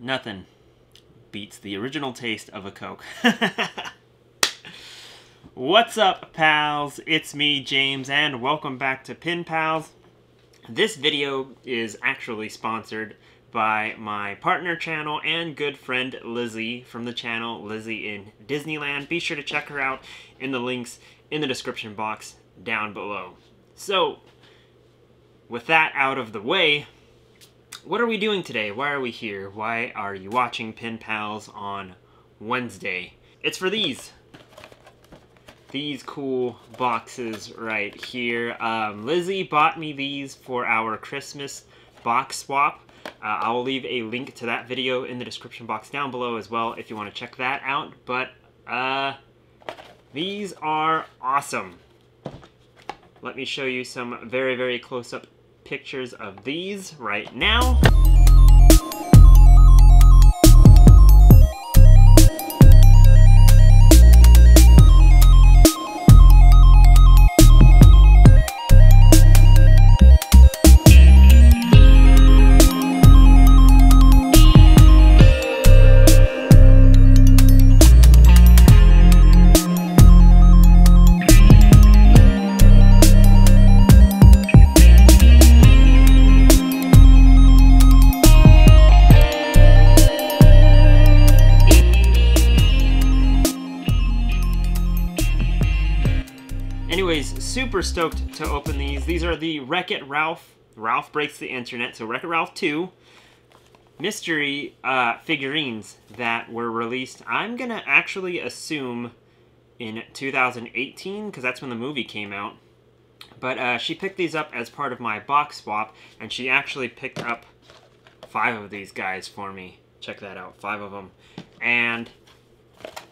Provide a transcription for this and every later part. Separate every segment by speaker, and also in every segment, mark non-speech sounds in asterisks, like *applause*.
Speaker 1: nothing beats the original taste of a Coke. *laughs* What's up, pals? It's me, James, and welcome back to Pin Palz. This video is actually sponsored by my partner channel and good friend Lizzie from the channel Lizzie in Disneyland. Be sure to check her out in the links in the description box down below. So, with that out of the way, what are we doing today? Why are we here? Why are you watching Pin Palz on Wednesday? It's for these. These cool boxes right here. Um, Lizzie bought me these for our Christmas box swap. Uh, I will leave a link to that video in the description box down below as well if you want to check that out. But, uh, these are awesome. Let me show you some very, very close-up pictures of these right now. Super stoked to open these. These are the Wreck-It Ralph, Ralph Breaks the Internet, so Wreck-It Ralph 2 mystery uh, figurines that were released. I'm gonna actually assume in 2018, because that's when the movie came out. But uh, she picked these up as part of my box swap, and she actually picked up five of these guys for me. Check that out, five of them. And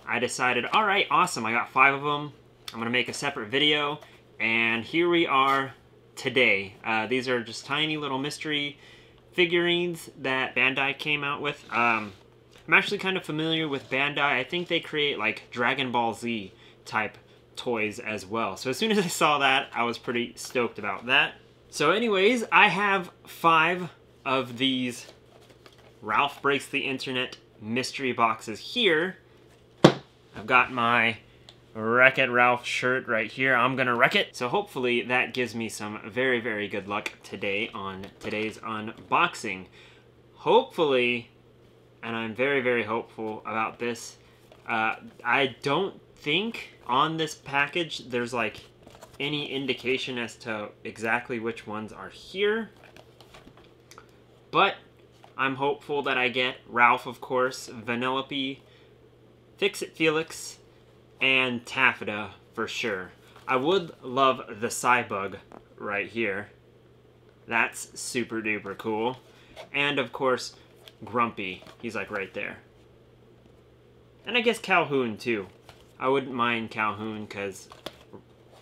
Speaker 1: I decided, all right, awesome, I got five of them. I'm going to make a separate video, and here we are today. Uh, these are just tiny little mystery figurines that Bandai came out with. Um, I'm actually kind of familiar with Bandai. I think they create like Dragon Ball Z type toys as well. So as soon as I saw that, I was pretty stoked about that. So anyways, I have five of these Ralph Breaks the Internet mystery boxes here. I've got my Wreck-It Ralph shirt right here. I'm gonna wreck it. So hopefully that gives me some very, very good luck today on today's unboxing. Hopefully, and I'm very, very hopeful about this, uh, I don't think on this package there's like any indication as to exactly which ones are here. But I'm hopeful that I get Ralph, of course, Vanellope, Fix-It Felix, and Taffyta for sure. I would love the Cybug right here. That's super duper cool. And of course, Grumpy. He's like right there. And I guess Calhoun too. I wouldn't mind Calhoun because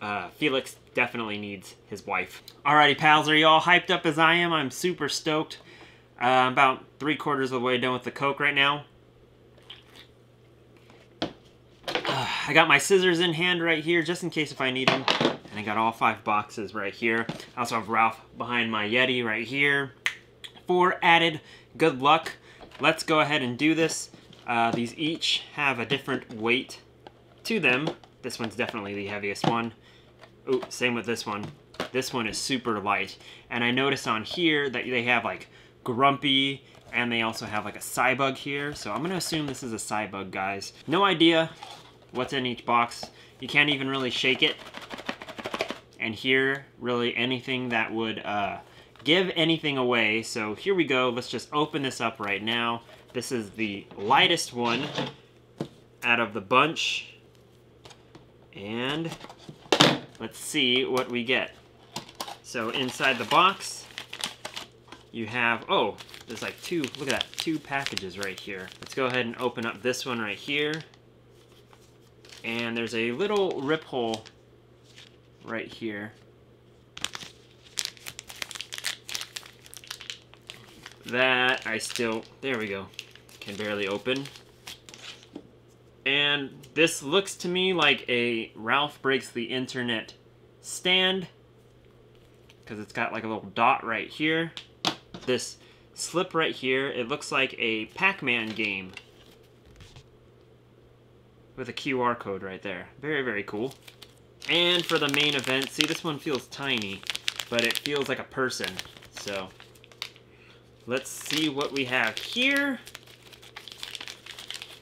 Speaker 1: uh, Felix definitely needs his wife. Alrighty pals, are you all hyped up as I am? I'm super stoked. Uh, about three quarters of the way done with the Coke right now. I got my scissors in hand right here, just in case if I need them. And I got all five boxes right here. I also have Ralph behind my Yeti right here. For added good luck, let's go ahead and do this. Uh, these each have a different weight to them. This one's definitely the heaviest one. Ooh, same with this one. This one is super light. And I noticed on here that they have like Grumpy, and they also have like a Cybug here. So I'm gonna assume this is a Cybug, guys. No idea what's in each box. You can't even really shake it and hear really anything that would uh, give anything away. So here we go. Let's just open this up right now. This is the lightest one out of the bunch. And let's see what we get. So inside the box, you have, oh, there's like two, look at that, two packages right here. Let's go ahead and open up this one right here. And there's a little rip hole right here. That I still, there we go, can barely open. And this looks to me like a Ralph Breaks the Internet stand because it's got like a little dot right here. This slip right here. It looks like a Pac-Man game with a QR code right there. Very, very cool. And for the main event, see this one feels tiny, but it feels like a person. So let's see what we have here.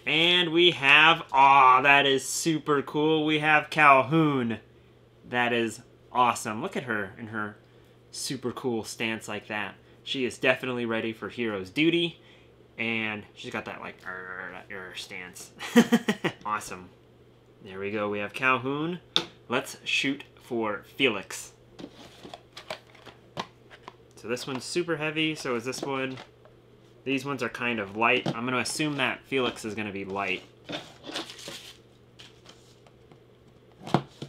Speaker 1: And we have, aw, oh, that is super cool. We have Calhoun. That is awesome. Look at her in her super cool stance like that. She is definitely ready for hero's duty. And she's got that like er, stance. *laughs* awesome. There we go. We have Calhoun. Let's shoot for Felix. So this one's super heavy, so is this one. These ones are kind of light. I'm going to assume that Felix is going to be light.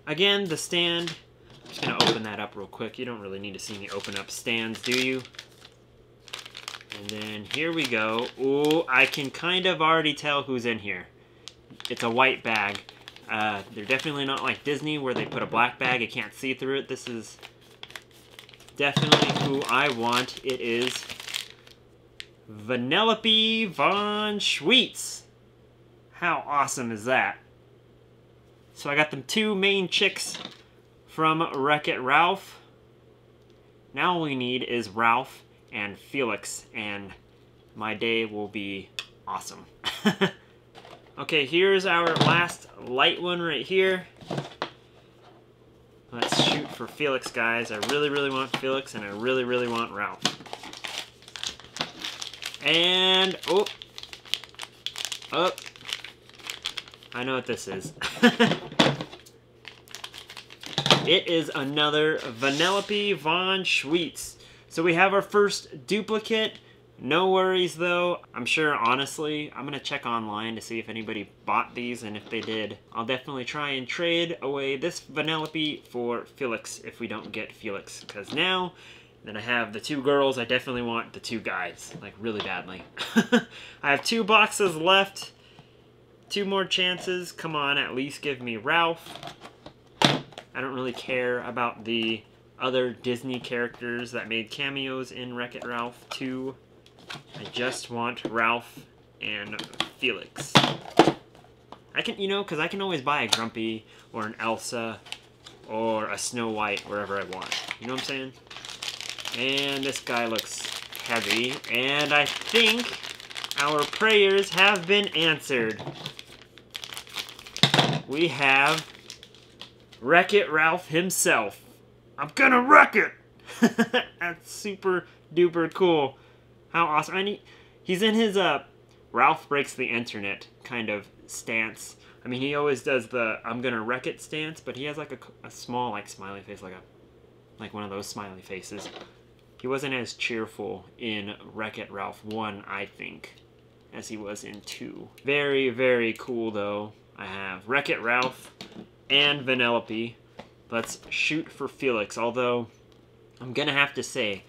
Speaker 1: Again, the stand, I'm just going to open that up real quick. You don't really need to see me open up stands, do you? And then here we go. Ooh, I can kind of already tell who's in here. It's a white bag. Uh, they're definitely not like Disney where they put a black bag. You can't see through it. This is definitely who I want. It is Vanellope von Schweetz. How awesome is that? So I got them two main chicks from Wreck-It Ralph. Now all we need is Ralph and Felix, and my day will be awesome. *laughs* okay, here's our last light one right here. Let's shoot for Felix, guys. I really, really want Felix, and I really, really want Ralph. And, oh. Oh. I know what this is. *laughs* it is another Vanellope von Schweetz. So we have our first duplicate. No worries though. I'm sure, honestly, I'm going to check online to see if anybody bought these, and if they did, I'll definitely try and trade away this Vanellope for Felix if we don't get Felix. Because now then I have the two girls, I definitely want the two guys, like really badly. *laughs* I have two boxes left. Two more chances. Come on, at least give me Ralph. I don't really care about the other Disney characters that made cameos in Wreck-It Ralph 2. I just want Ralph and Felix. I can, you know, because I can always buy a Grumpy or an Elsa or a Snow White wherever I want. You know what I'm saying? And this guy looks heavy. And I think our prayers have been answered. We have Wreck-It Ralph himself. I'm gonna wreck it! *laughs* That's super duper cool. How awesome. And he, he's in his uh, Ralph Breaks the Internet kind of stance. I mean, he always does the I'm gonna wreck it stance, but he has like a, a small like smiley face, like a like one of those smiley faces. He wasn't as cheerful in Wreck-It Ralph 1, I think, as he was in 2. Very, very cool, though. I have Wreck-It Ralph and Vanellope. Let's shoot for Felix, although I'm going to have to say,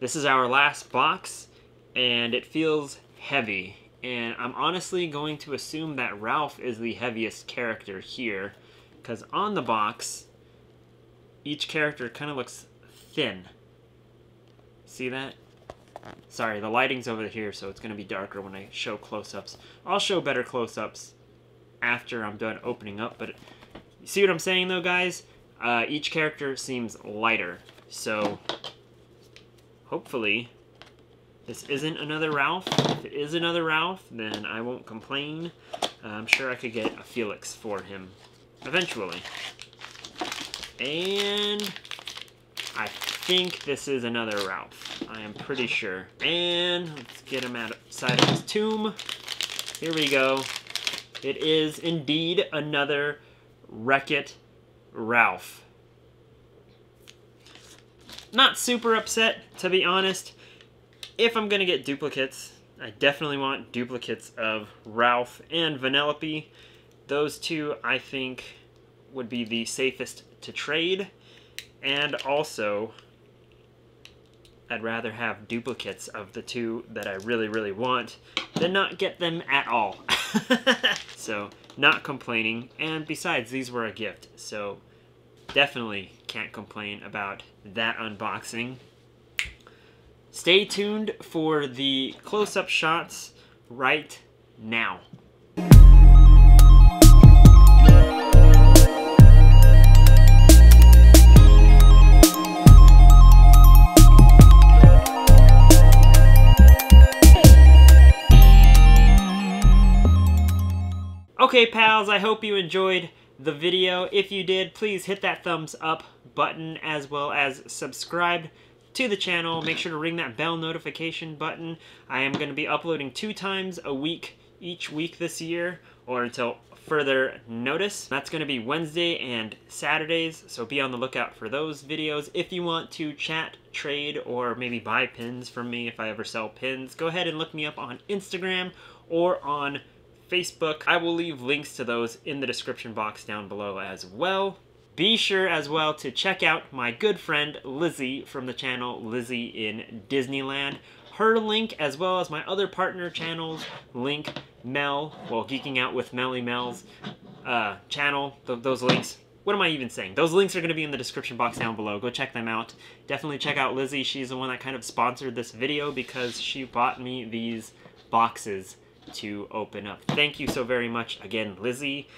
Speaker 1: this is our last box, and it feels heavy. And I'm honestly going to assume that Ralph is the heaviest character here, because on the box, each character kind of looks thin. See that? Sorry, the lighting's over here, so it's going to be darker when I show close-ups. I'll show better close-ups after I'm done opening up, but you see what I'm saying, though, guys? Uh, each character seems lighter, so hopefully this isn't another Ralph. If it is another Ralph, then I won't complain. Uh, I'm sure I could get a Felix for him eventually. And I think this is another Ralph. I am pretty sure. And let's get him outside of his tomb. Here we go. It is indeed another Wreck-It Ralph. Not super upset, to be honest if I'm going to get duplicates, I definitely want duplicates of Ralph and Vanellope. Those two, I think, would be the safest to trade. And also, I'd rather have duplicates of the two that I really, really want than not get them at all. *laughs* so, not complaining. And besides, these were a gift, so definitely can't complain about that unboxing. Stay tuned for the close-up shots right now. Okay, pals, I hope you enjoyed the video. If you did, please hit that thumbs up button as well as subscribe to the channel. Make sure to ring that bell notification button. I am going to be uploading two times a week each week this year or until further notice. That's going to be Wednesday and Saturdays, so be on the lookout for those videos. If you want to chat, trade, or maybe buy pins from me if I ever sell pins, go ahead and look me up on Instagram or on Facebook. I will leave links to those in the description box down below as well. Be sure as well to check out my good friend Lizzie from the channel Lizzie in Disneyland. Her link as well as my other partner channels, Link, Mel, well, Geeking Out with Mellymel's uh, channel, th those links what am I even saying? Those links are going to be in the description box down below. Go check them out. Definitely check out Lizzie. She's the one that kind of sponsored this video because she bought me these boxes to open up. Thank you so very much again, Lizzie.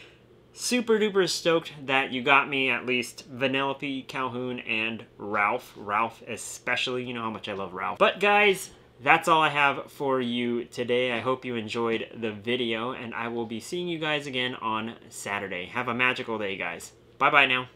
Speaker 1: Super duper stoked that you got me at least Vanellope, Calhoun, and Ralph. Ralph especially, you know how much I love Ralph. But guys, that's all I have for you today. I hope you enjoyed the video, and I will be seeing you guys again on Saturday. Have a magical day, guys. Bye-bye now.